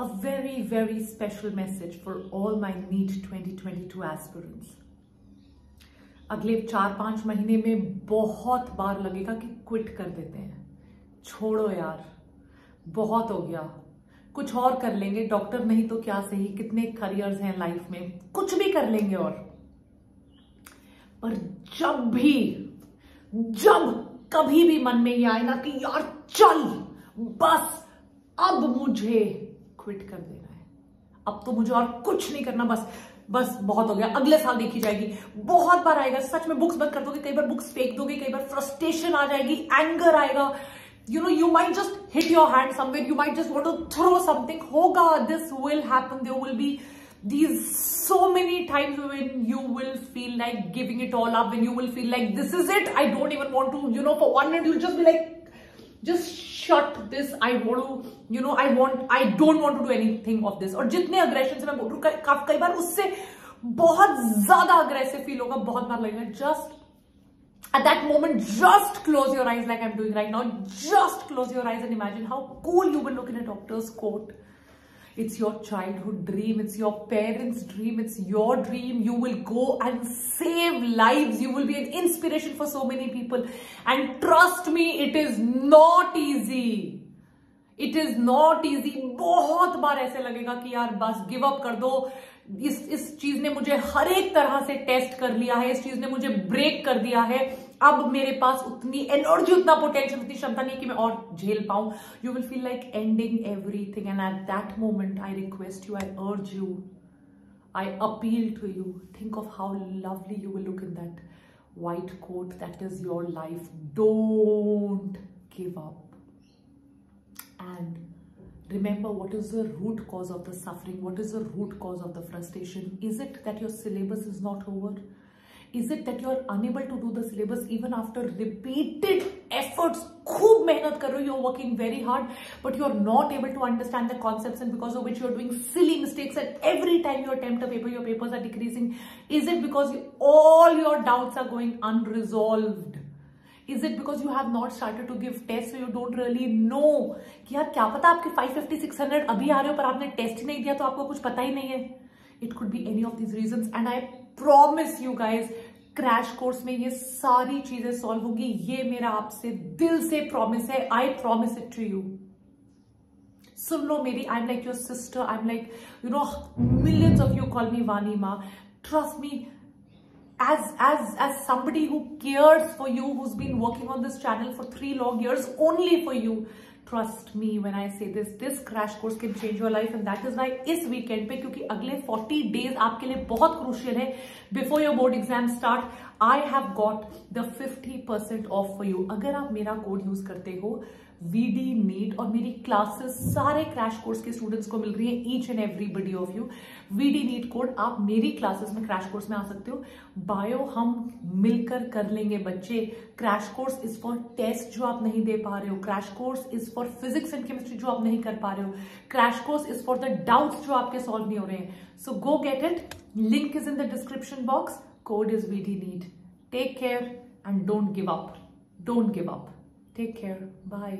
a very, very special message for all my NEET 2022 aspirants. अगले चार पाँच महीने में बहुत बार लगेगा कि क्विट कर देते हैं। छोड़ो यार बहुत हो गया। कुछ और कर लेंगे डॉक्टर नहीं तो क्या सही? कितने करियर्स हैं लाइफ में? कुछ भी कर लेंगे और। पर जब भी जब कभी भी मन में ये आए ना कि यार चल बस अब मुझे क्विट कर देना है। अब तो मुझे और कुछ नहीं करना, बस बस बहुत हो गया। अगले साल देखी जाएगी। बहुत बार आएगा। सच में बुक्स बंद कर दोगे, कई बार बुक्स फेंक दोगे, कई बार फ्रस्ट्रेशन आ जाएगी एंगर आएगा। You know you might just hit your hand somewhere you might just what to throw something होगा this will happen there will be these so many times when you will feel like giving it all up when you will feel like this is it I don't even want to you know for one and you just be like just shut this i want to you know i want i don't want to do anything of this और जितने aggression से मैं बोल रही हूँ कई बार उससे बहुत ज़्यादा अग्रेसिव फील होगा बहुत बार लगेगा just at that moment just close your eyes like i'm doing right now just close your eyes and imagine how cool you will look in a doctor's coat it's your childhood dream it's your parents dream it's your dream you will go and save lives you will be an inspiration for so many people and trust me it is not easy it is not easy बहुत बार ऐसे लगेगा कि यार बस give up कर दो इस इस चीज़ ने मुझे हर एक तरह से टेस्ट कर लिया है, इस चीज़ ने मुझे ब्रेक कर दिया है। अब मेरे पास उतनी एनर्जी उतना पोटेंशियल उतनी क्षमता नहीं कि मैं और झेल पाऊँ। You will feel like ending everything and at that moment I request you I urge you I appeal to you think of how lovely you will look in that white coat that is your life. Don't give up. And remember what is the root cause of the suffering what is the root cause of the frustration is it that your syllabus is not over is it that you are unable to do the syllabus even after repeated efforts खूब मेहनत कर रहे हो you're working very hard but you're not able to understand the concepts and because of which you're doing silly mistakes and every time you attempt a paper your papers are decreasing is it because you, all your doubts are going unresolved Is it because you have not started to give test you don't really know कि यार, क्या पता आपके 550 600 अभी आ रहे हो, पर आपने टेस्ट नहीं दिया तो आपको कुछ पता ही नहीं है। It could be any of these reason and I promise you guys crash course में ये सारी चीज़ें सॉल्व होगी। ये मेरा आपसे दिल से प्रॉमिस है। I promise it to you सुन लो मेरी I am like your sister I am like you know millions of you call me Vani मा trust me as as as somebody who cares for you who's been working on this channel for three long years only for you trust me when i say this this crash course can change your life and that is why इस weekend पे क्योंकि अगले 40 days आपके लिए बहुत crucial है before your board exam start I have got the 50% off for you. अगर आप मेरा कोड यूज़ करते हो वीडी नीट और मेरी क्लासेस सारे क्रैश कोर्स के स्टूडेंट्स को मिल रही है each and everybody of you VD NEET code आप मेरी क्लासेस में क्रैश कोर्स में आ सकते हो। बायो हम मिलकर कर लेंगे बच्चे। Crash course is for test जो आप नहीं दे पा रहे हो। Crash course is for physics and chemistry जो आप नहीं कर पा रहे हो। Crash course is for the doubts जो आपके सॉल्व नहीं हो रहे हैं। So go get it link is in the description box code is VD Need. Take care and don't give up. Don't give up. Take care. Bye.